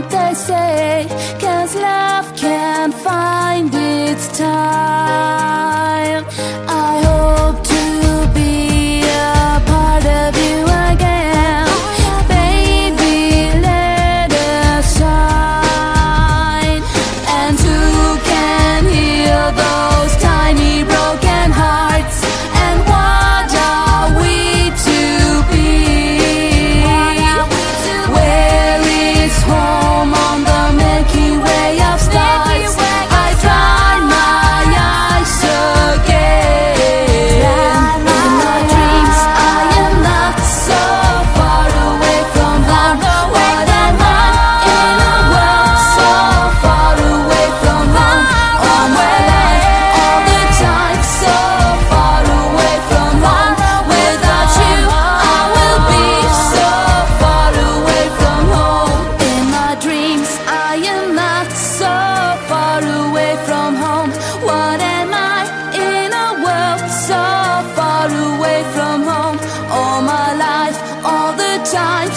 what they say. Cause love can't find its time.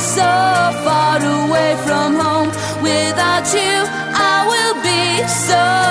so far away from home. Without you, I will be so.